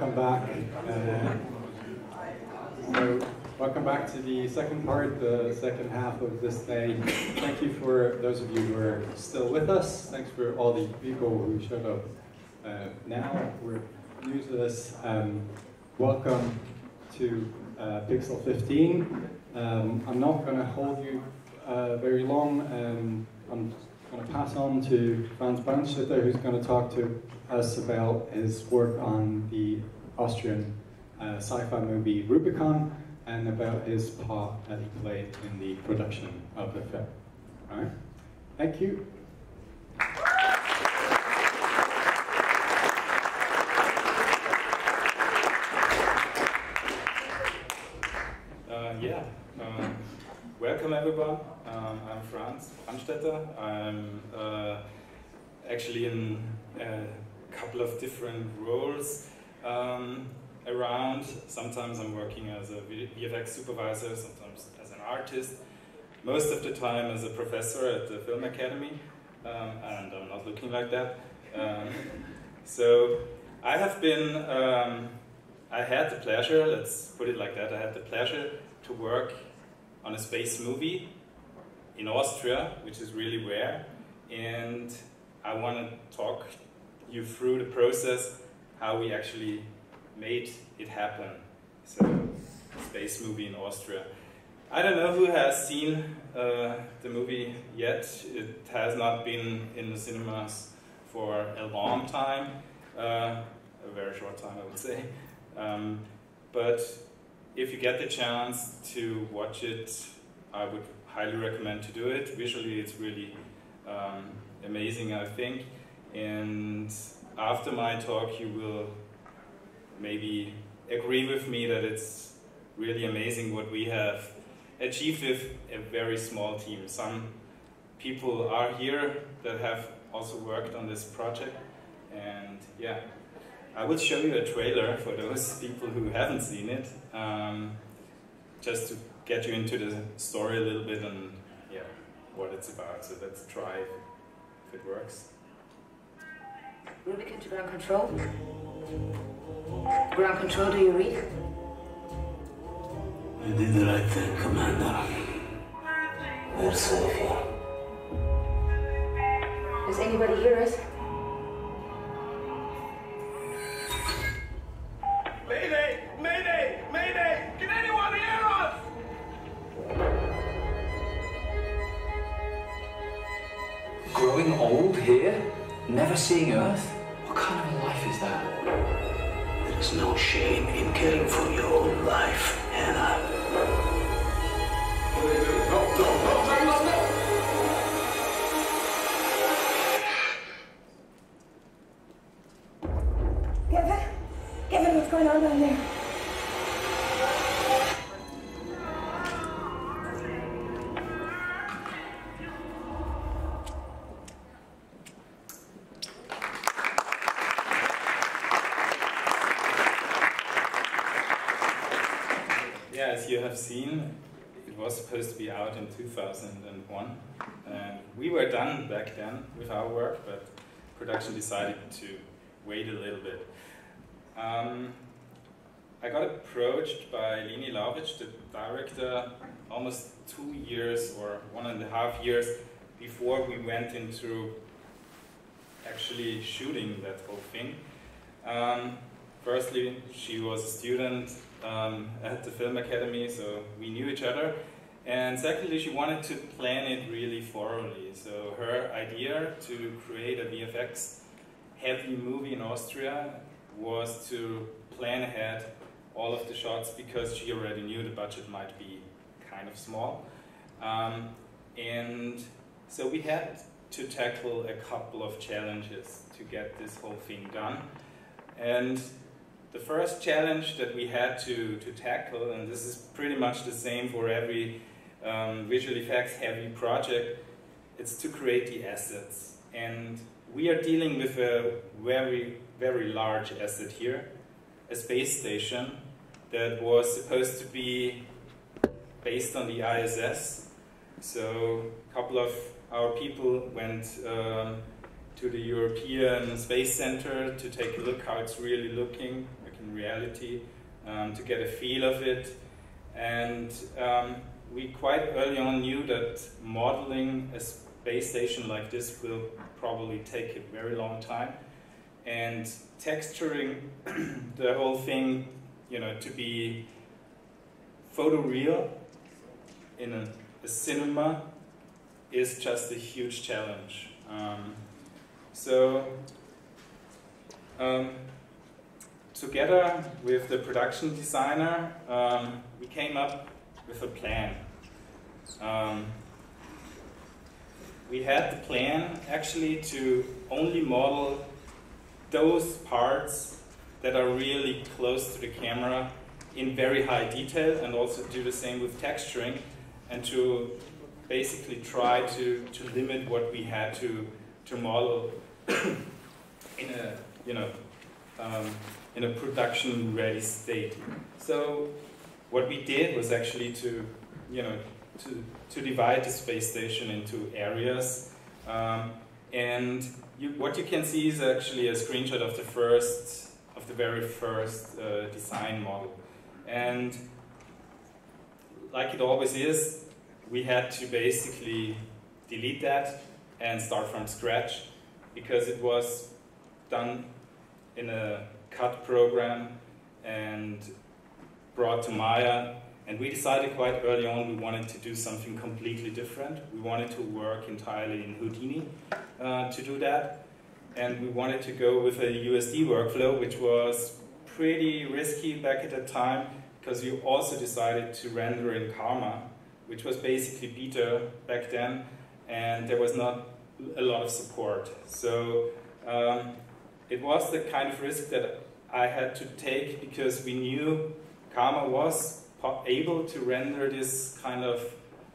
welcome back. Uh, so, welcome back to the second part, the second half of this day. Thank you for those of you who are still with us. Thanks for all the people who showed up uh, now. We're new to this. Um, welcome to uh, Pixel 15. Um, I'm not going to hold you uh, very long. Um, I'm going to pass on to Franz Brandstätter, who's going to talk to us about his work on the Austrian uh, sci-fi movie Rubikon and about his part that he played in the production of the film. All right, thank you. Uh, yeah, um, welcome everyone. Um, I'm Franz Brandstätter. I'm uh, actually in a couple of different roles um, around. Sometimes I'm working as a VFX supervisor, sometimes as an artist, most of the time as a professor at the Film Academy, um, and I'm not looking like that. Um, so I have been, um, I had the pleasure, let's put it like that, I had the pleasure to work on a space movie in Austria, which is really rare, and I want to talk you through the process, how we actually made it happen. So, space movie in Austria. I don't know who has seen uh, the movie yet. It has not been in the cinemas for a long time, uh, a very short time, I would say. Um, but if you get the chance to watch it, I would highly recommend to do it. Visually, it's really um, amazing, I think. And after my talk, you will maybe agree with me that it's really amazing what we have achieved with a very small team. Some people are here that have also worked on this project, and yeah, I will show you a trailer for those people who haven't seen it, um, just to get you into the story a little bit and yeah, what it's about. So let's try if it works. Rubikon to ground control. Ground control, do you read? You did the right thing, Commander. We're safe here. Does anybody hear us? Mayday! Mayday! Mayday! Can anyone hear us? Growing old here? Never seeing Earth? What kind of a life is that? There is no shame in caring for your own life, Hannah. You have seen, it was supposed to be out in 2001. And we were done back then with our work, but production decided to wait a little bit. Um, I got approached by Leni Lauritsch, the director, almost two years or one and a half years before we went into actually shooting that whole thing. Um, firstly, she was a student um, at the Film Academy, so we knew each other. And secondly, she wanted to plan it really thoroughly. So her idea to create a VFX heavy movie in Austria was to plan ahead all of the shots because she already knew the budget might be kind of small. Um, and so we had to tackle a couple of challenges to get this whole thing done. And the first challenge that we had to, to tackle, and this is pretty much the same for every um, visual effects heavy project, it's to create the assets. And we are dealing with a very, very large asset here, a space station that was supposed to be based on the ISS. So a couple of our people went um, to the European Space Center to take a look how it's really looking. Reality um, to get a feel of it. And um, we quite early on knew that modeling a space station like this will probably take a very long time. And texturing the whole thing, you know, to be photoreal in a, a cinema is just a huge challenge. Um, so, um, together with the production designer, um, we came up with a plan. Um, we had the plan actually to only model those parts that are really close to the camera in very high detail and also do the same with texturing and to basically try to, to limit what we had to, to model in a, you know, um, in a production ready state. So what we did was actually to, you know, to, to divide the space station into areas. Um, and you, what you can see is actually a screenshot of the first, of the very first uh, design model. And like it always is, we had to basically delete that and start from scratch because it was done in a CAD program and brought to Maya. And we decided quite early on we wanted to do something completely different. We wanted to work entirely in Houdini uh, to do that. And we wanted to go with a USD workflow, which was pretty risky back at that time because we also decided to render in Karma, which was basically beta back then, and there was not a lot of support. So um, it was the kind of risk that I had to take because we knew Karma was able to render this kind of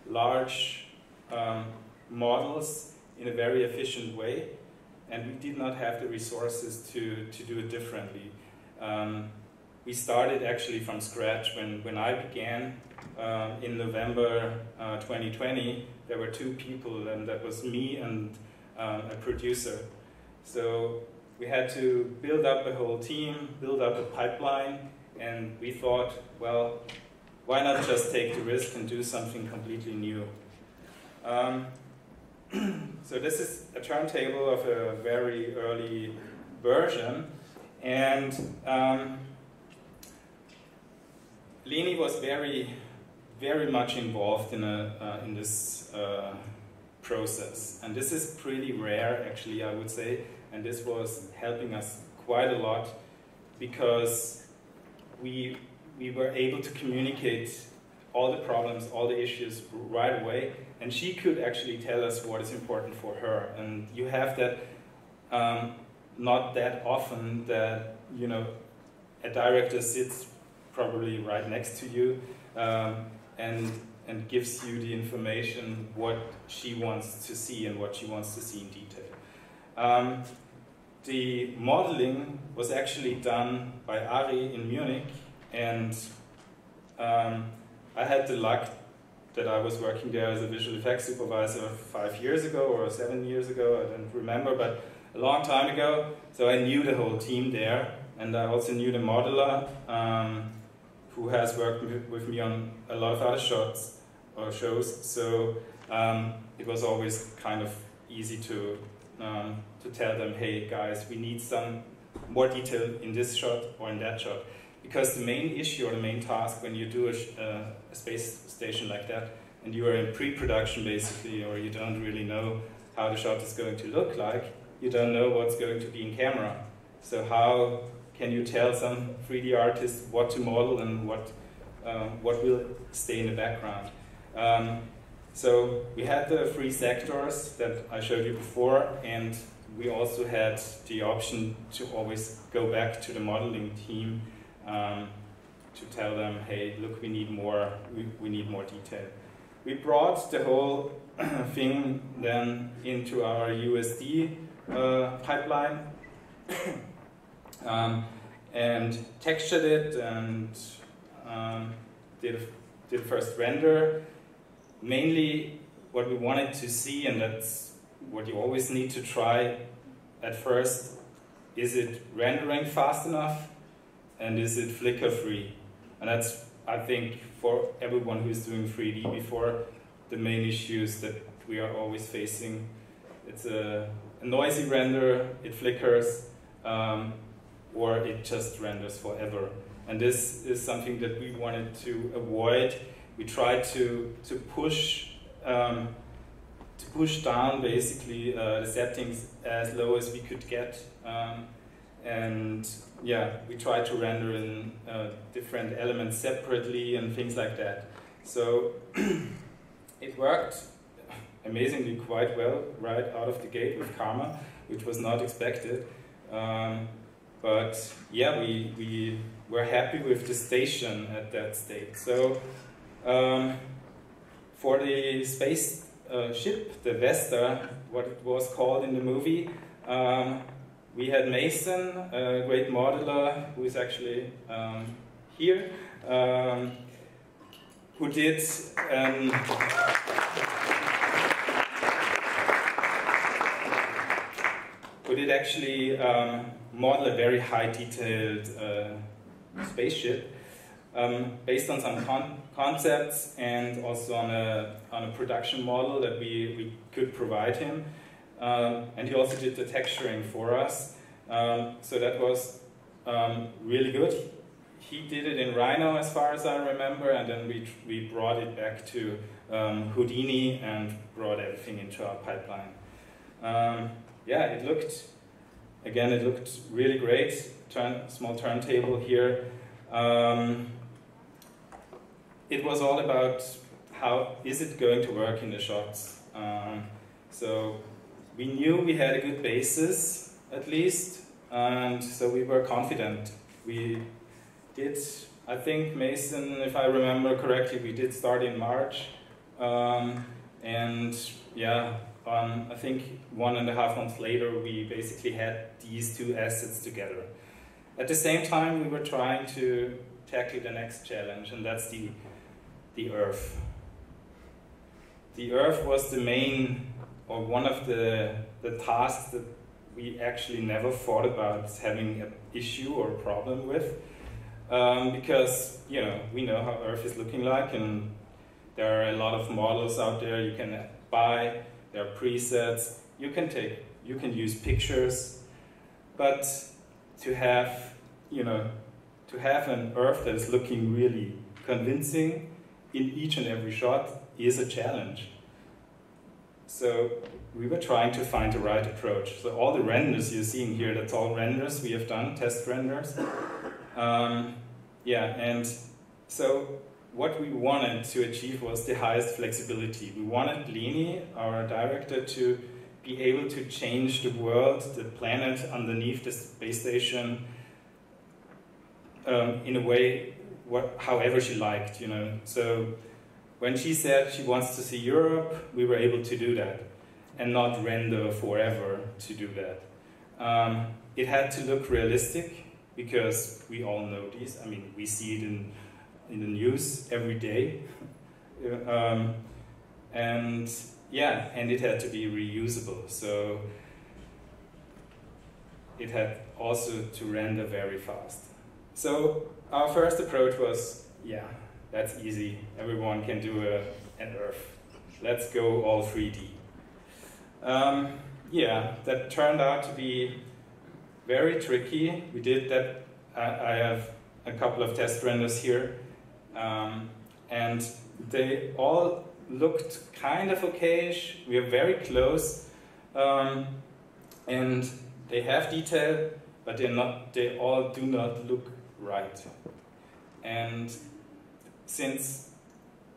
large um, models in a very efficient way, and we did not have the resources to, to do it differently. Um, we started actually from scratch. When, when I began uh, in November uh, 2020, there were two people, and that was me and um, a producer. So we had to build up a whole team, build up a pipeline, and we thought, well, why not just take the risk and do something completely new? Um, so this is a turntable of a very early version, and um, Leni was very, very much involved in, a, uh, in this uh, process. And this is pretty rare, actually, I would say. And this was helping us quite a lot because we, we were able to communicate all the problems, all the issues right away. And she could actually tell us what is important for her. And you have that um, not that often that, you know, a director sits probably right next to you um, and and gives you the information what she wants to see and what she wants to see in detail. Um, the modeling was actually done by ARRI in Munich, and um, I had the luck that I was working there as a visual effects supervisor five years ago or seven years ago, I don't remember, but a long time ago. So I knew the whole team there, and I also knew the modeler. Um, who has worked with me on a lot of other shots or shows. So um, it was always kind of easy to um, to tell them, hey guys, we need some more detail in this shot or in that shot. Because the main issue or the main task when you do a, uh, a space station like that, and you are in pre-production basically, or you don't really know how the shot is going to look like, you don't know what's going to be in camera. So how can you tell some 3D artist what to model and what, um, what will stay in the background? Um, so we had the three sectors that I showed you before, and we also had the option to always go back to the modeling team um, to tell them, hey, look, we need more, we, we need more detail. We brought the whole thing then into our USD uh, pipeline um, and textured it and um, did, did first render. Mainly what we wanted to see, and that's what you always need to try at first, is it rendering fast enough? and is it flicker free? And that's, I think, for everyone who's doing 3D before, the main issues that we are always facing. It's a, a noisy render, it flickers, um, or it just renders forever. And this is something that we wanted to avoid. We tried to, to push um, to push down basically uh, the settings as low as we could get. Um, and yeah, we tried to render in uh, different elements separately and things like that. So it worked amazingly quite well right out of the gate with Karma, which was not expected. Um, but yeah, we, we were happy with the station at that state. So um, for the space uh, ship, the Vesta, what it was called in the movie, um, we had Mason, a great modeler who is actually um, here, um, who did um, who did actually um, model a very high detailed uh, spaceship um, based on some con concepts and also on a, on a production model that we, we could provide him. Um, and he also did the texturing for us. Um, so that was um, really good. He did it in Rhino as far as I remember, and then we, we brought it back to um, Houdini and brought everything into our pipeline. Um, yeah, it looked, again, it looked really great. Turn, small turntable here. It was all about how is it going to work in the shots. Um, so we knew we had a good basis, at least, and so we were confident. We did, I think, Mason, if I remember correctly, we did start in March, um, and yeah, um, I think one and a half months later, we basically had these two assets together. At the same time, we were trying to tackle the next challenge, and that's the the earth. The earth was the main, or one of the, the tasks that we actually never thought about having an issue or a problem with. Um, because, you know, we know how Earth is looking like, and there are a lot of models out there you can buy, there are presets, you can take, you can use pictures, but to have, you know, to have an Earth that is looking really convincing in each and every shot is a challenge. So we were trying to find the right approach. So all the renders you're seeing here, that's all renders we have done, test renders. Um, yeah, and so what we wanted to achieve was the highest flexibility. We wanted Leni, our director, to be able to change the world, the planet underneath the space station um, in a way what, however she liked, you know. So when she said she wants to see Europe, we were able to do that and not render forever to do that. Um, it had to look realistic because we all know these. I mean, we see it in, in the news every day. um, and yeah, and it had to be reusable. So it had also to render very fast. So our first approach was, yeah, that's easy. Everyone can do a, an Earth. Let's go all 3D. Um, yeah, that turned out to be very tricky. We did that. I, I have a couple of test renders here, um, and they all looked kind of okayish. We are very close, um, and they have detail, but they're not. They all do not look right. And since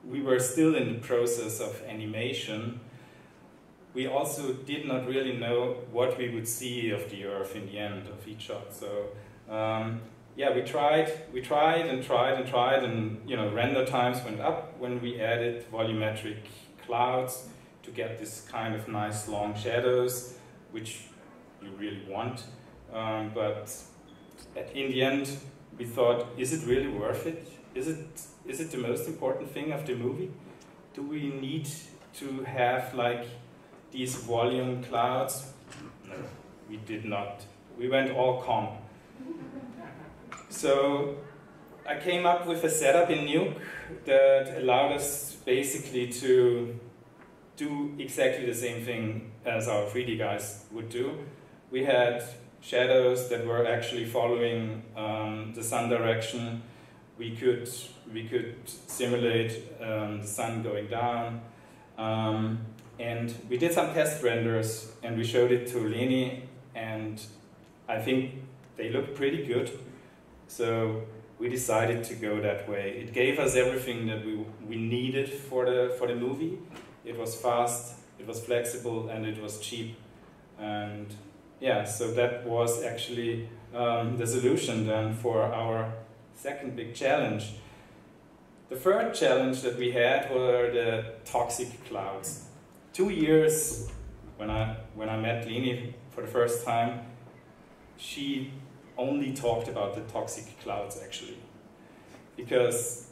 we were still in the process of animation, we also did not really know what we would see of the Earth in the end of each shot. So um, yeah, we tried, we tried and tried and tried, and you know, render times went up when we added volumetric clouds to get this kind of nice long shadows, which you really want. Um, but in the end, we thought, is it really worth it? Is it, is it the most important thing of the movie? Do we need to have like these volume clouds? No, we did not. We went all comp. so I came up with a setup in Nuke that allowed us basically to do exactly the same thing as our 3D guys would do. We had shadows that were actually following um, the sun direction. We could we could simulate um, the sun going down, um, and we did some test renders and we showed it to Leni, and I think they looked pretty good. So we decided to go that way. It gave us everything that we, we needed for the, for the movie. It was fast, it was flexible, and it was cheap. And yeah, so that was actually um, the solution then for our second big challenge. The third challenge that we had were the toxic clouds. Two years when I, when I met Leni for the first time, she only talked about the toxic clouds actually. Because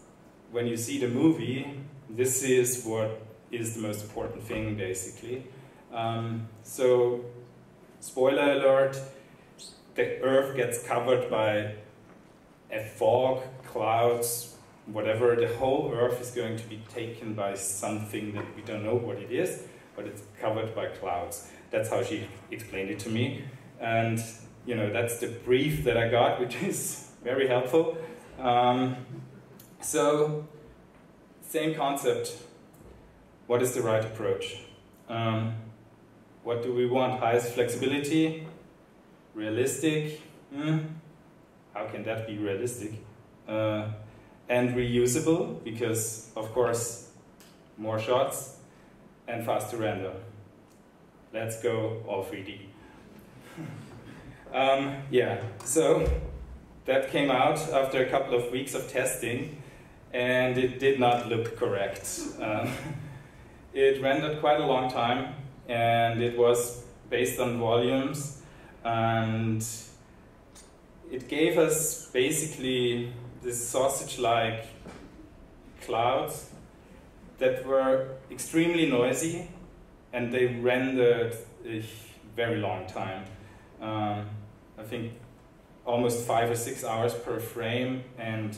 when you see the movie, this is what is the most important thing basically. Um, so, spoiler alert, the earth gets covered by a fog, clouds, whatever. The whole earth is going to be taken by something that we don't know what it is, but it's covered by clouds. That's how she explained it to me. And you know, that's the brief that I got, which is very helpful. Um, so, same concept. What is the right approach? Um, what do we want? Highest flexibility? Realistic? Hmm? How can that be realistic? Uh, and reusable, because of course, more shots and faster render. Let's go all 3D. Um, yeah, so that came out after a couple of weeks of testing, and it did not look correct. Um, it rendered quite a long time, and it was based on volumes, and it gave us basically this sausage-like clouds that were extremely noisy, and they rendered a very long time. Um, I think almost five or six hours per frame, and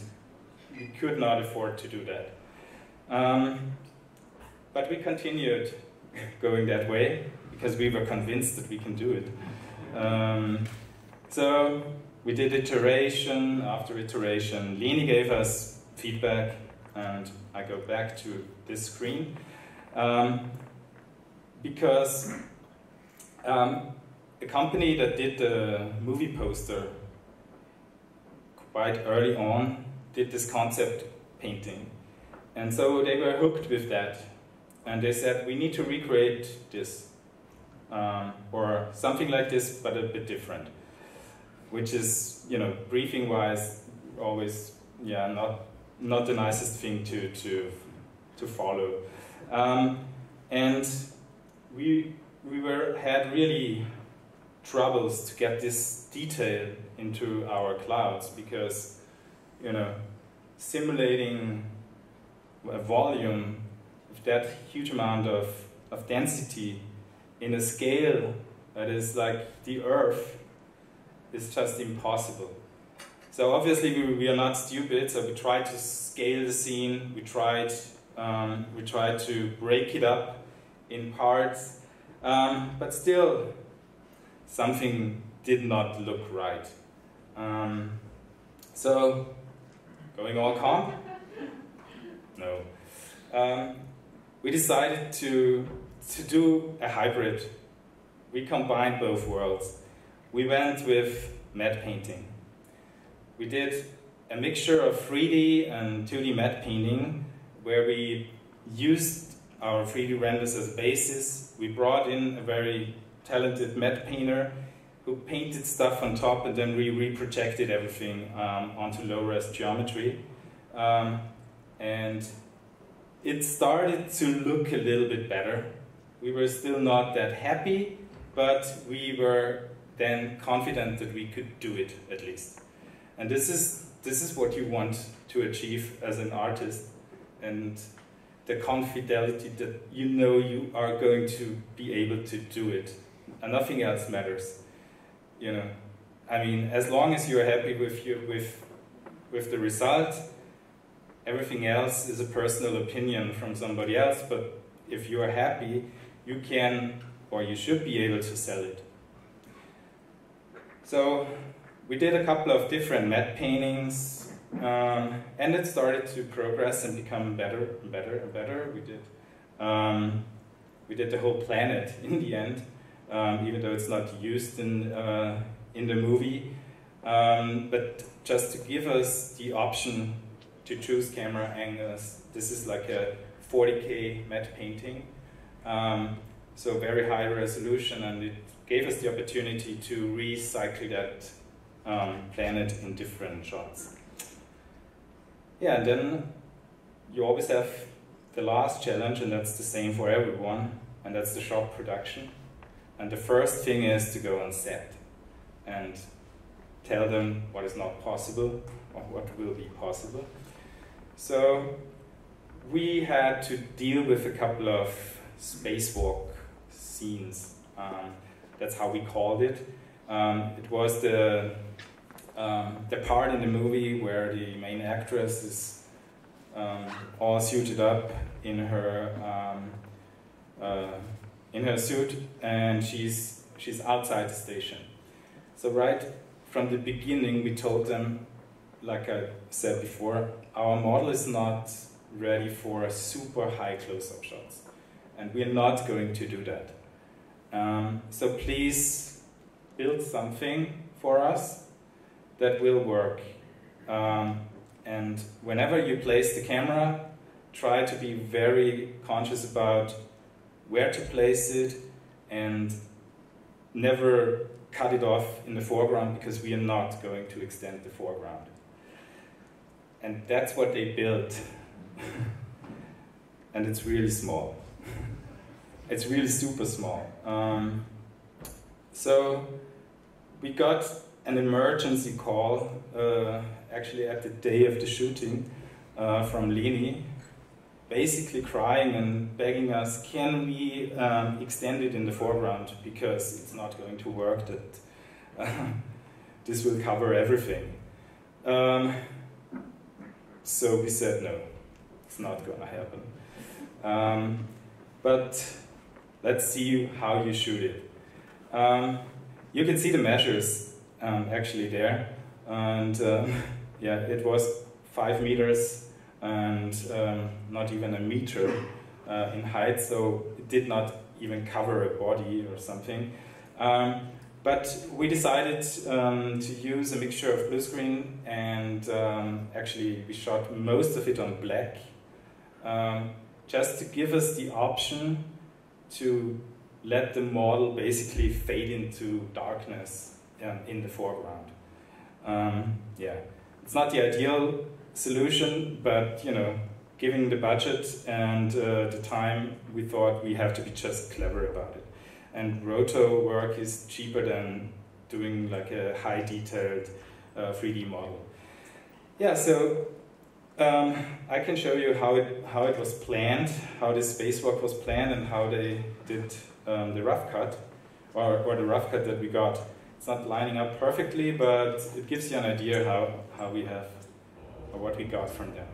we could not afford to do that. Um, but we continued going that way because we were convinced that we can do it. Um, so we did iteration after iteration. Leni gave us feedback, and I go back to this screen um, because um, a company that did the movie poster quite early on did this concept painting. And so they were hooked with that. And they said, we need to recreate this. Um, or something like this, but a bit different. Which is, you know, briefing wise, always, yeah, not, not the nicest thing to, to, to follow. Um, and we, we were, had really troubles to get this detail into our clouds because, you know, simulating a volume that huge amount of, of density in a scale that is like the Earth is just impossible. So obviously we, we are not stupid, so we tried to scale the scene, we tried, um, we tried to break it up in parts, um, but still something did not look right. Um, so, going all comp? No. Um, we decided to, to do a hybrid. We combined both worlds. We went with matte painting. We did a mixture of 3D and 2D matte painting where we used our 3D renders as basis. We brought in a very talented matte painter who painted stuff on top and then we reprojected everything um, onto low-res geometry. Um, and it started to look a little bit better. We were still not that happy, but we were then confident that we could do it at least. And this is, this is what you want to achieve as an artist. And the confidence that you know you are going to be able to do it and nothing else matters. You know, I mean, as long as you're happy with your with with the result. Everything else is a personal opinion from somebody else, but if you are happy, you can or you should be able to sell it. So we did a couple of different matte paintings, um, and it started to progress and become better and better and better. We did um, we did the whole planet in the end, um, even though it's not used in uh, in the movie. Um, but just to give us the option to choose camera angles, this is like a 40k matte painting, um, so very high resolution, and it gave us the opportunity to recycle that um, planet in different shots. Yeah, and then you always have the last challenge, and that's the same for everyone, and that's the shot production. And the first thing is to go on set and tell them what is not possible or what will be possible. So we had to deal with a couple of spacewalk scenes. Um, that's how we called it. Um, it was the um, the part in the movie where the main actress is um, all suited up in her um, uh, in her suit, and she's she's outside the station. So right from the beginning, we told them, like I said before, our model is not ready for super high close-up shots, and we're not going to do that. Um, so please build something for us that will work. Um, and whenever you place the camera, try to be very conscious about where to place it and never cut it off in the foreground because we are not going to extend the foreground. And that's what they built. and it's really small. it's really super small. Um, so we got an emergency call uh, actually at the day of the shooting uh, from Leni, basically crying and begging us, can we um, extend it in the foreground because it's not going to work that uh, this will cover everything. Um, so we said no, it's not going to happen. Um, but let's see how you shoot it. Um, you can see the measures um, actually there, and um, yeah, it was five meters and um, not even a meter uh, in height, so it did not even cover a body or something. Um, but we decided um, to use a mixture of blue screen and um, actually we shot most of it on black um, just to give us the option to let the model basically fade into darkness um, in the foreground. yeah, it's not the ideal solution, but you know, given the budget and uh, the time, we thought we have to be just clever about it. And roto work is cheaper than doing like a high detailed uh, 3D model. Yeah, so um, I can show you how it how it was planned, how this spacewalk was planned, and how they did um, the rough cut, or, or the rough cut that we got. It's not lining up perfectly, but it gives you an idea how, how we have or what we got from them.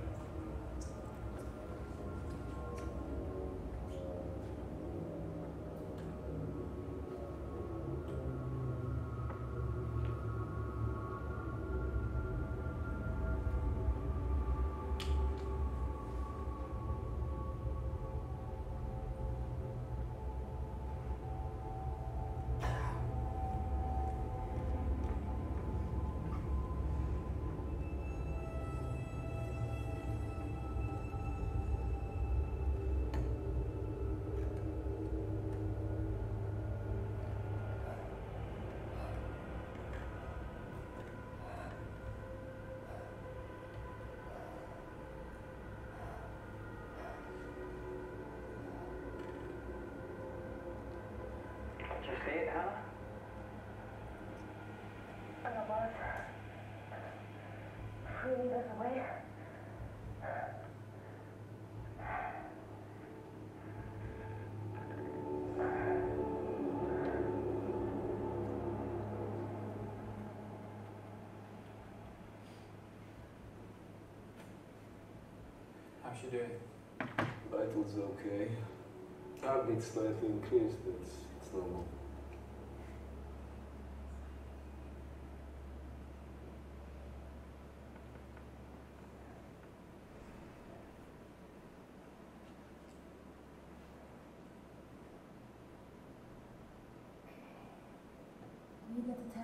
Did you see it, Hannah? And the bus really goes away. she doing? Vitals okay. Heartbeat slightly increased, but it's, it's normal. You get the test signal? David? Doctor, can you...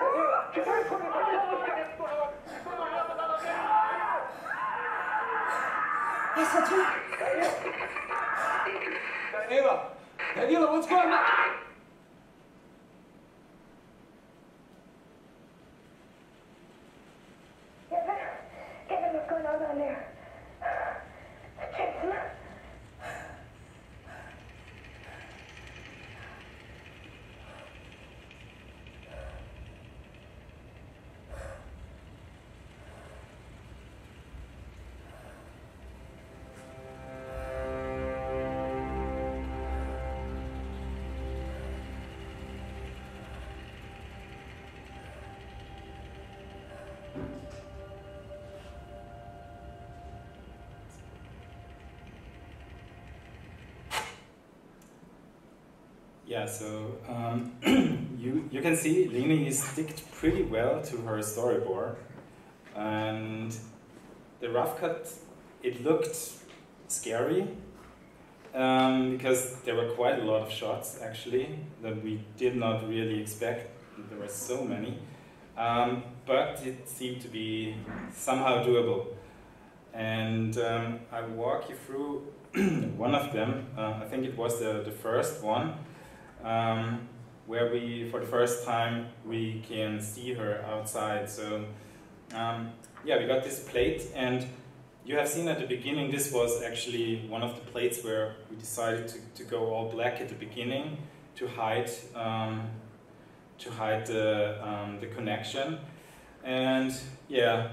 Yes, that's right. Ava! Daniela, what's going on? Kevin? So um, you, you can see Leni sticked pretty well to her storyboard. And the rough cut, it looked scary um, because there were quite a lot of shots actually that we did not really expect. There were so many. Um, but it seemed to be somehow doable. And um, I walk you through one of them. Uh, I think it was the, the first one um, where we, for the first time, we can see her outside. So, um, yeah, we got this plate, and you have seen at the beginning, this was actually one of the plates where we decided to, to go all black at the beginning to hide um, to hide the, um, the connection. And yeah,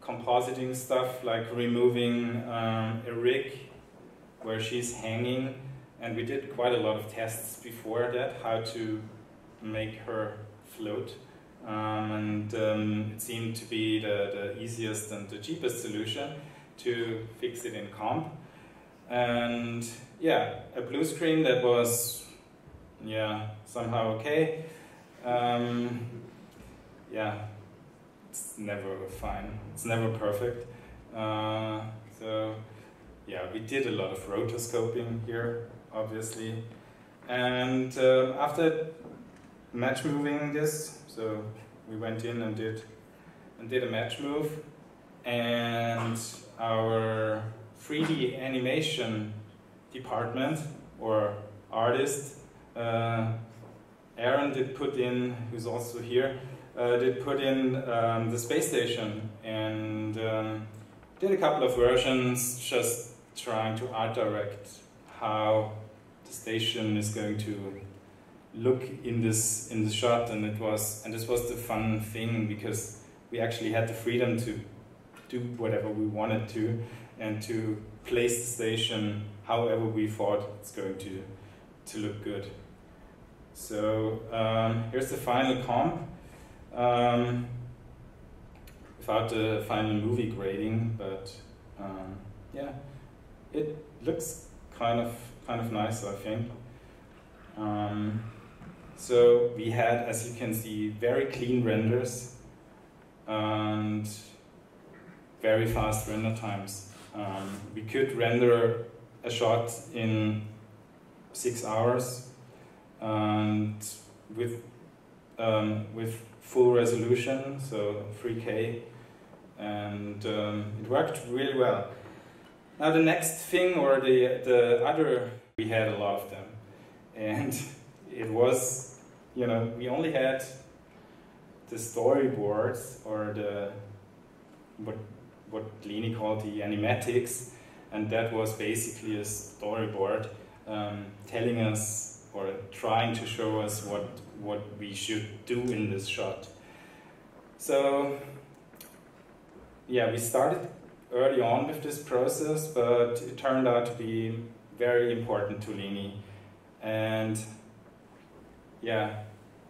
compositing stuff like removing um, a rig where she's hanging and we did quite a lot of tests before that how to make her float. Um, and um, it seemed to be the, the easiest and the cheapest solution to fix it in comp. And yeah a blue screen that was yeah somehow okay. Um, yeah it's never fine. It's never perfect. Uh, so yeah we did a lot of rotoscoping here obviously. And uh, after match moving this, so we went in and did and did a match move, and our 3D animation department or artist, uh, Aaron did put in, who's also here, uh, did put in um, the space station and um, did a couple of versions, just trying to art direct how station is going to look in this in the shot and it was and this was the fun thing because we actually had the freedom to do whatever we wanted to and to place the station however we thought it's going to to look good. So um, here's the final comp. Um, without the final movie grading but um, yeah it looks kind of kind of nice, I think. Um, so we had, as you can see, very clean renders and very fast render times. Um, we could render a shot in six hours and with um, with full resolution, so 3K, and um, it worked really well. Now the next thing, or the the other, we had a lot of them, and it was, you know, we only had the storyboards or the what what Leni called the animatics, and that was basically a storyboard um, telling us or trying to show us what what we should do in this shot. So yeah, we started early on with this process, but it turned out to be very important to Leni. And yeah,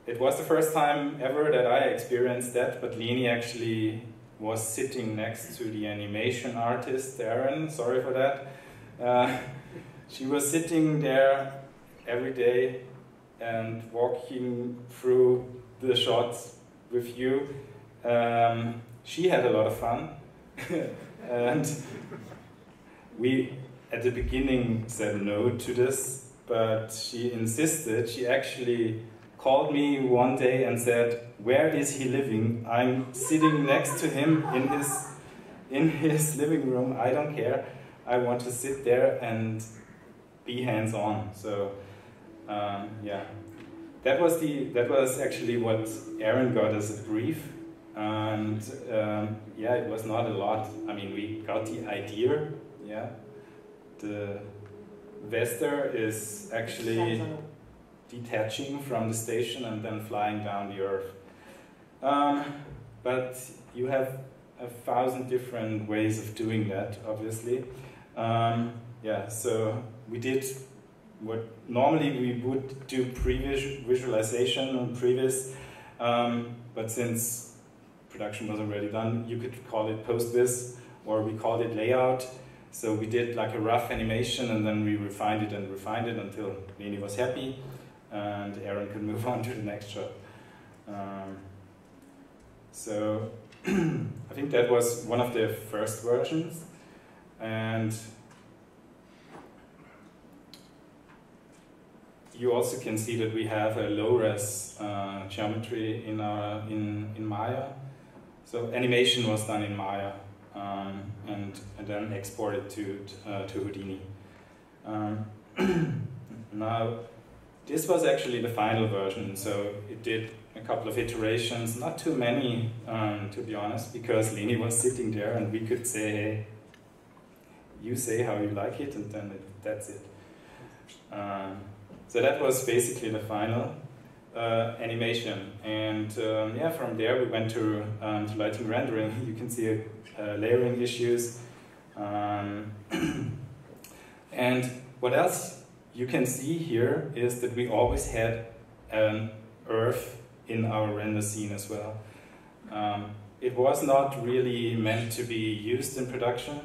it was the first time ever that I experienced that, but Leni actually was sitting next to the animation artist, Aaron, sorry for that. Uh, she was sitting there every day and walking through the shots with you. Um, she had a lot of fun. and we, at the beginning, said no to this, but she insisted. She actually called me one day and said, "Where is he living? I'm sitting next to him in his in his living room. I don't care. I want to sit there and be hands-on." So, um, yeah, that was the that was actually what Aaron got as a brief and um, yeah, it was not a lot. I mean, we got the idea. Yeah, the Vester is actually detaching from the station and then flying down the Earth. Um, but you have a thousand different ways of doing that, obviously. Um, yeah, so we did what normally we would do previous visualization on previs, um, but since production was already done. You could call it postvis, or we called it layout. So we did like a rough animation, and then we refined it and refined it until Leni was happy, and Aaron could move on to the next shot. Um, so I think that was one of the first versions, and you also can see that we have a low-res uh, geometry in our in in Maya. So animation was done in Maya um, and, and, then exported to, uh, to Houdini. Um, now, this was actually the final version, so it did a couple of iterations, not too many, um, to be honest, because Leni was sitting there and we could say, hey, you say how you like it, and then it, that's it. Um, so that was basically the final uh, animation. And um, yeah, from there we went to, um, to lighting rendering. You can see uh, layering issues. Um, and what else you can see here is that we always had an earth in our render scene as well. Um, it was not really meant to be used in production,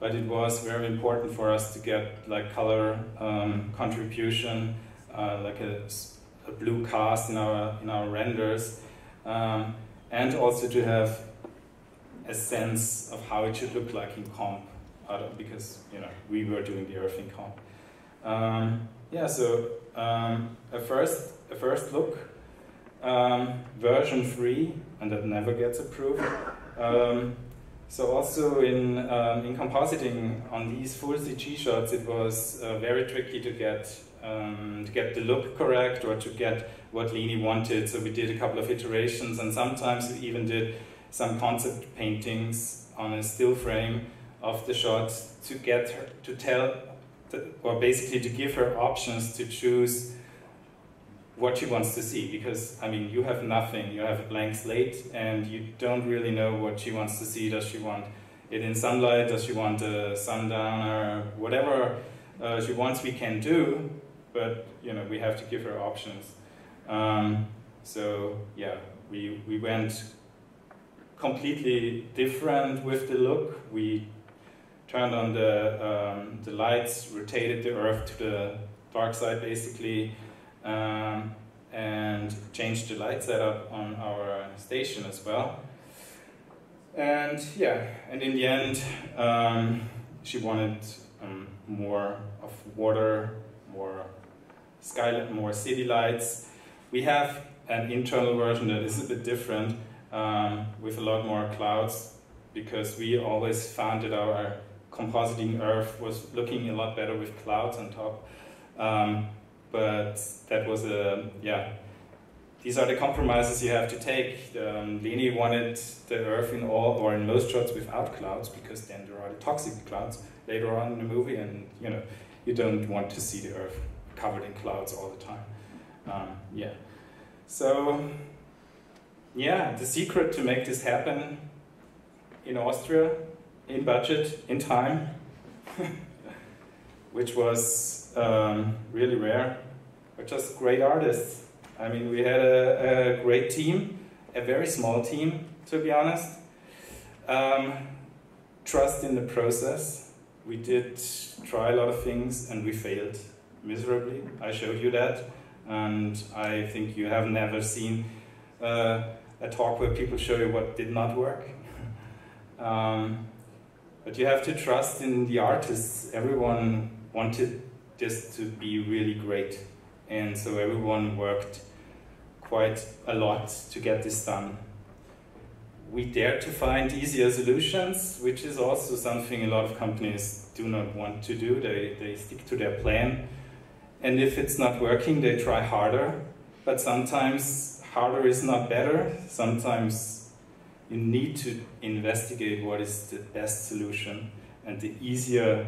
but it was very important for us to get like color um, contribution, uh, like a a blue cast in our in our renders, um, and also to have a sense of how it should look like in comp, because you know we were doing the Earth in comp. Um, yeah, so um, a first a first look, um, version three, and that never gets approved. Um, so also in um, in compositing on these full CG shots, it was uh, very tricky to get um, to get the look correct or to get what Leni wanted. So we did a couple of iterations, and sometimes we even did some concept paintings on a still frame of the shots to get her to tell, or basically to give her options to choose what she wants to see. Because I mean, you have nothing, you have a blank slate, and you don't really know what she wants to see. Does she want it in sunlight? Does she want a sundown or whatever? Uh, she wants we can do, but you know we have to give her options. Um, so yeah, we we went completely different with the look. We turned on the um, the lights, rotated the Earth to the dark side basically, um, and changed the light setup on our station as well. And yeah, and in the end, um, she wanted um, more of water, more skylight, more city lights. We have an internal version that is a bit different um, with a lot more clouds because we always found that our compositing Earth was looking a lot better with clouds on top. Um, but that was a, yeah, these are the compromises you have to take. Um, Leni wanted the Earth in all or in most shots without clouds because then there are the toxic clouds later on in the movie, and you know you don't want to see the Earth covered in clouds all the time. Um, yeah. So yeah, the secret to make this happen in Austria, in budget, in time, which was um, really rare, but just great artists. I mean, we had a, a great team, a very small team, to be honest. Um, trust in the process. We did try a lot of things and we failed miserably. I showed you that, and I think you have never seen uh, a talk where people show you what did not work. um, but you have to trust in the artists. Everyone wanted this to be really great, and so everyone worked quite a lot to get this done. We dared to find easier solutions, which is also something a lot of companies do not want to do. They, they stick to their plan. And if it's not working, they try harder. But sometimes harder is not better. Sometimes you need to investigate what is the best solution. And the easier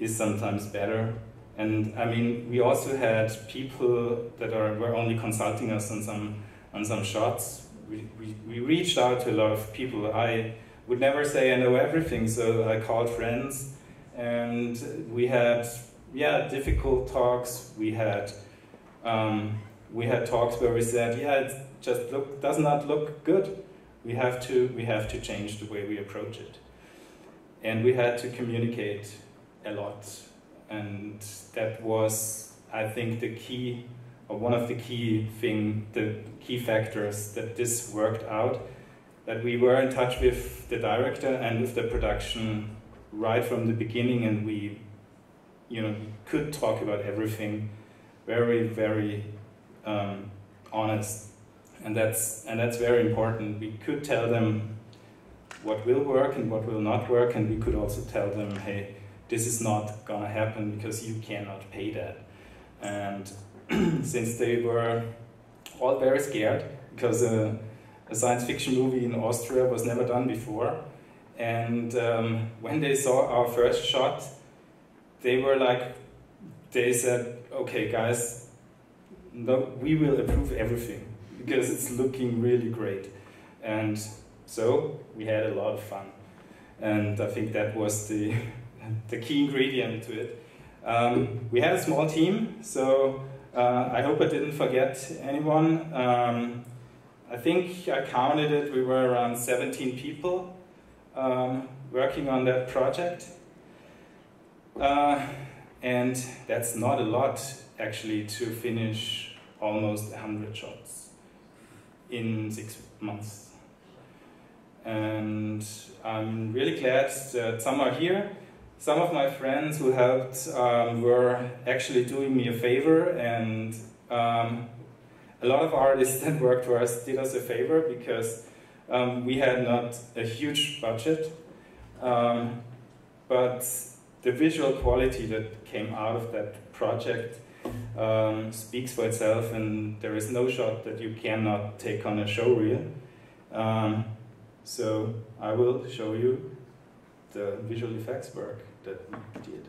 is sometimes better. And I mean, we also had people that are were only consulting us on some on some shots. We, we, we reached out to a lot of people. I would never say I know everything, so I called friends, and we had yeah difficult talks. We had um, we had talks where we said, yeah, it just look does not look good. We have to we have to change the way we approach it, and we had to communicate a lot and that was I think the key or one of the key thing the key factors that this worked out that we were in touch with the director and with the production right from the beginning and we you know could talk about everything. Very very um, honest. And that's and that's very important. We could tell them what will work and what will not work. And we could also tell them hey this is not gonna happen because you cannot pay that. And since they were all very scared because a, a, science fiction movie in Austria was never done before, and um, when they saw our first shot, they were like, they said, okay, guys, no, we will approve everything because it's looking really great. And so we had a lot of fun. And I think that was the the key ingredient to it. Um, we had a small team, so uh, I hope I didn't forget anyone. Um, I think I counted it, we were around 17 people um, working on that project. Uh, and that's not a lot actually to finish almost 100 shots in six months. And I'm really glad that some are here some of my friends who helped um, were actually doing me a favor and um, a lot of artists that worked for us did us a favor because um, we had not a huge budget um, but the visual quality that came out of that project um, speaks for itself and there is no shot that you cannot take on a show reel um, so I will show you the visual effects work that we did.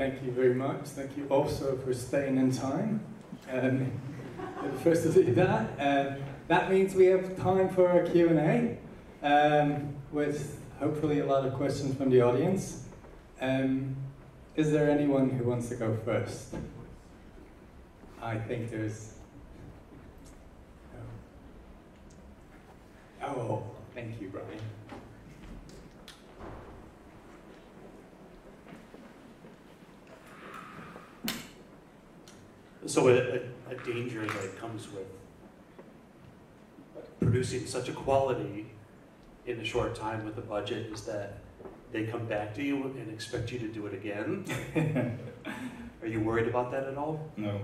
Thank you very much. Thank you also for staying in time. Um, first to do that. Um, that means we have time for a Q&A um, with hopefully a lot of questions from the audience. Um, is there anyone who wants to go first? I think there's... Oh thank you, Brian. So a, a, a danger that comes with producing such a quality in a short time with a budget is that they come back to you and expect you to do it again. Are you worried about that at all? No.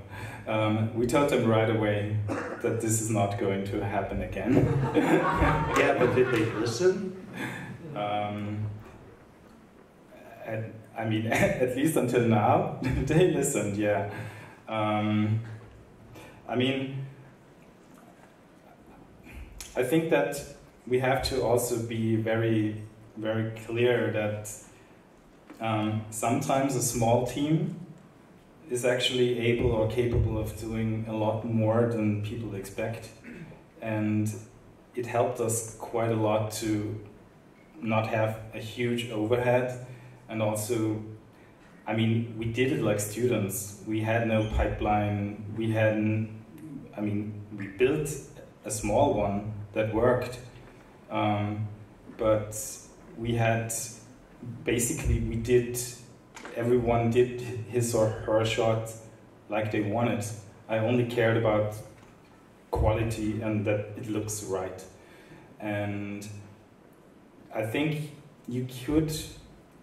Um, we told them right away that this is not going to happen again. yeah, but did they listen? Um, and, I mean, at least until now, they listened, yeah. Um, I mean, I think that we have to also be very, very clear that um, sometimes a small team is actually able or capable of doing a lot more than people expect. And it helped us quite a lot to not have a huge overhead and also I mean, we did it like students. We had no pipeline. We had, I mean, we built a small one that worked, um, but we had basically we did. Everyone did his or her shot like they wanted. I only cared about quality and that it looks right, and I think you could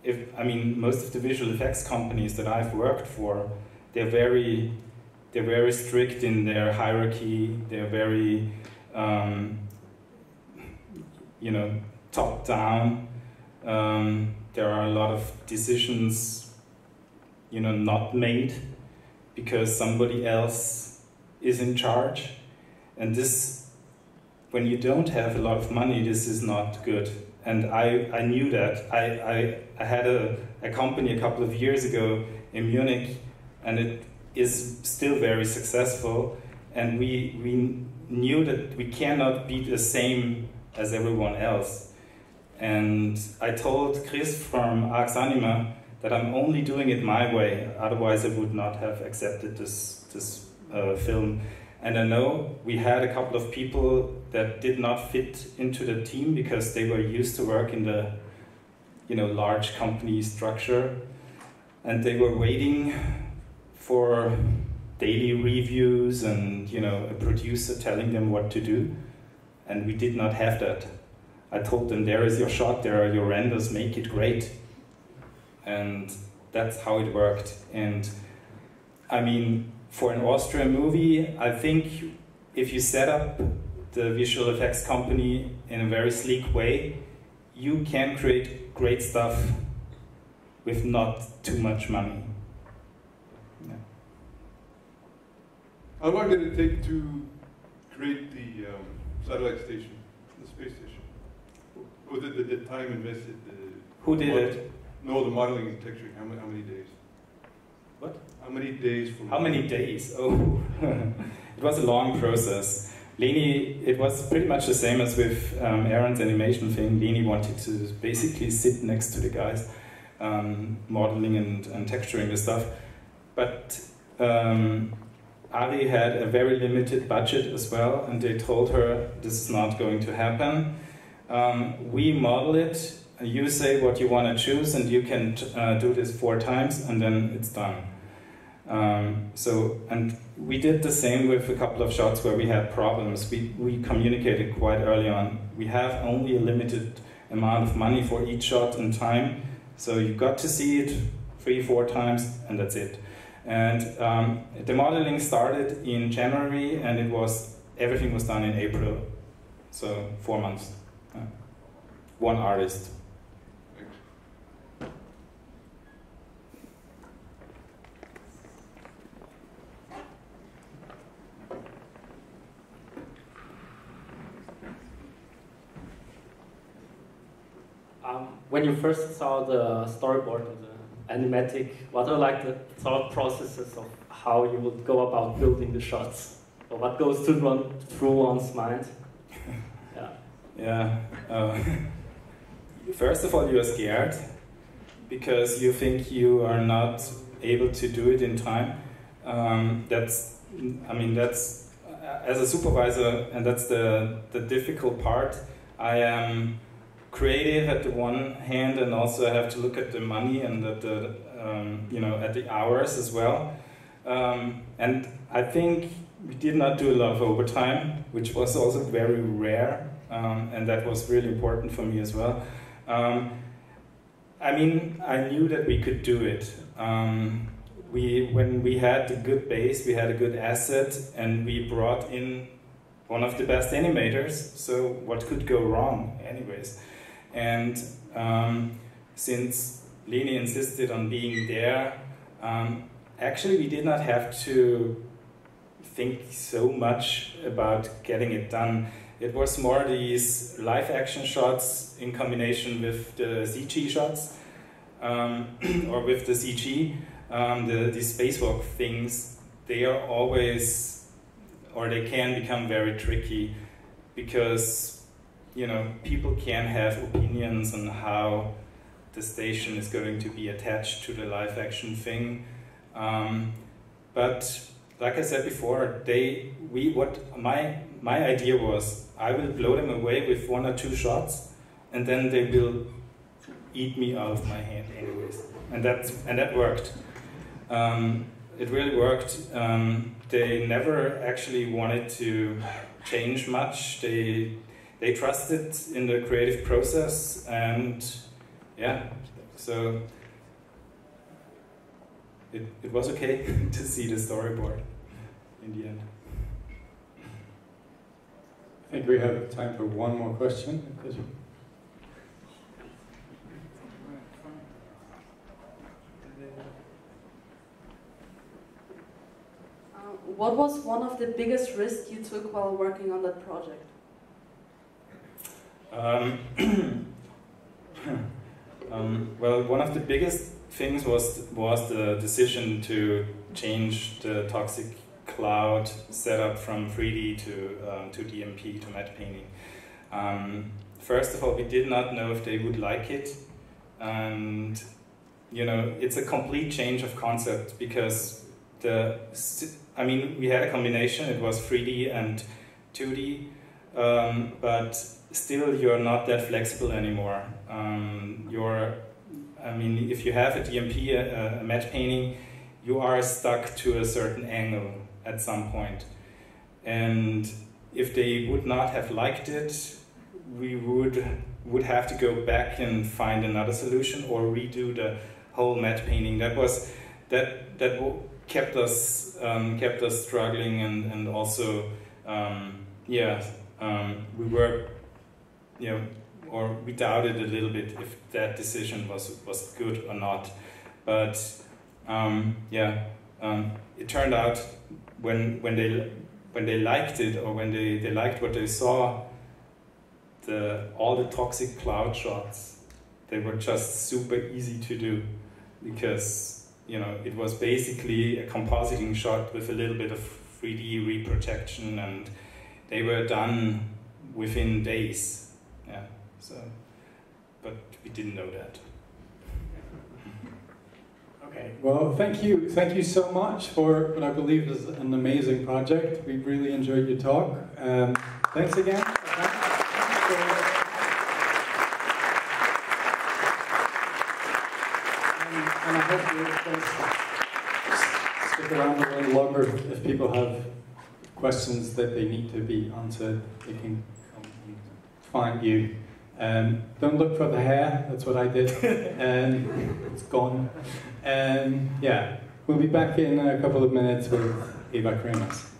if I mean most of the visual effects companies that I've worked for, they're very they're very strict in their hierarchy. They're very um, you know top down. Um, there are a lot of decisions you know not made because somebody else is in charge, and this when you don't have a lot of money, this is not good and I, I knew that. I, I, I had a, a company a couple of years ago in Munich, and it is still very successful. And we, we knew that we cannot be the same as everyone else. And I told Chris from Arx Anima that I'm only doing it my way, otherwise I would not have accepted this, this uh, film. And I know we had a couple of people that did not fit into the team because they were used to work in the you know large company structure. And they were waiting for daily reviews and you know a producer telling them what to do. And we did not have that. I told them there is your shot. There are your renders. Make it great. And that's how it worked. And i mean for an Austrian movie, I think if you set up the visual effects company in a very sleek way, you can create great stuff with not too much money. Yeah. How long did it take to create the um, satellite station, the space station? Was it the, the time invested? The Who did it? No, the modeling and texturing. How many, how many days? What? How many days How many days? Oh, it was a long process. Leni, it was pretty much the same as with um, Aaron's animation thing. Leni wanted to basically sit next to the guys, um, modeling and, and texturing the stuff. But um, ARRI had a very limited budget as well, and they told her this is not going to happen. Um, we model it, you say what you want to choose, and you can uh, do this four times, and then it's done. Um, so, and we did the same with a couple of shots where we had problems. We, we communicated quite early on. We have only a limited amount of money for each shot and time, so you got to see it three, four times, and that's it. And um, the modeling started in January, and it was everything was done in April, so four months. One artist. Um, when you first saw the storyboard of the animatic? What are like the thought processes of how you would go about building the shots? Or what goes to run through one's mind? Yeah. Yeah. Uh, first of all, you are scared because you think you are not able to do it in time. Um, that's, I mean, that's as a supervisor, and that's the the difficult part. I am creative at the one hand, and also I have to look at the money and at the um, you know at the hours as well. Um, and I think we did not do a lot of overtime, which was also very rare, um, and that was really important for me as well. Um, I mean, I knew that we could do it. Um, we, when we had a good base, we had a good asset, and we brought in one of the best animators. So what could go wrong, anyways? And um, since Leni insisted on being there, um, actually we did not have to think so much about getting it done. It was more these live action shots in combination with the CG shots um, or with the CG. Um, the, the spacewalk things, they are always, or they can become very tricky because, you know, people can have opinions on how the station is going to be attached to the live action thing. Um, but like I said before, they we what my my idea was I will blow them away with one or two shots, and then they will eat me out of my hand anyways, and that and that worked. Um, it really worked. Um, they never actually wanted to change much. They they trusted in the creative process, and yeah, so it, it was okay to see the storyboard in the end. I think we have time for one more question. Uh, what was one of the biggest risks you took while working on that project? Um, um, well, one of the biggest things was was the decision to change the toxic cloud setup from 3D to um, to DMP to matte painting. Um, first of all, we did not know if they would like it, and you know it's a complete change of concept because the I mean we had a combination. It was 3D and 2D, um, but still you're not that flexible anymore. Um, you're I mean, if you have a DMP, a, a matte painting, you are stuck to a certain angle at some point. And if they would not have liked it, we would would have to go back and find another solution or redo the whole matte painting. That was that that kept us um, kept us struggling and and also um, yeah um, we were you know or we doubted a little bit if that decision was was good or not. But um, yeah, um, it turned out when when they when they liked it or when they, they liked what they saw, the all the toxic cloud shots, they were just super easy to do because you know it was basically a compositing shot with a little bit of 3D reprojection and they were done within days. Yeah. So, but we didn't know that. Okay. Well, thank you, thank you so much for what I believe is an amazing project. We really enjoyed your talk. Um, thanks again. And, and I hope you stick around a little longer if people have questions that they need to be answered. They can come and find you. Um, don't look for the hair, that's what I did, and it's gone. And yeah, we'll be back in a couple of minutes with Eva Kremas.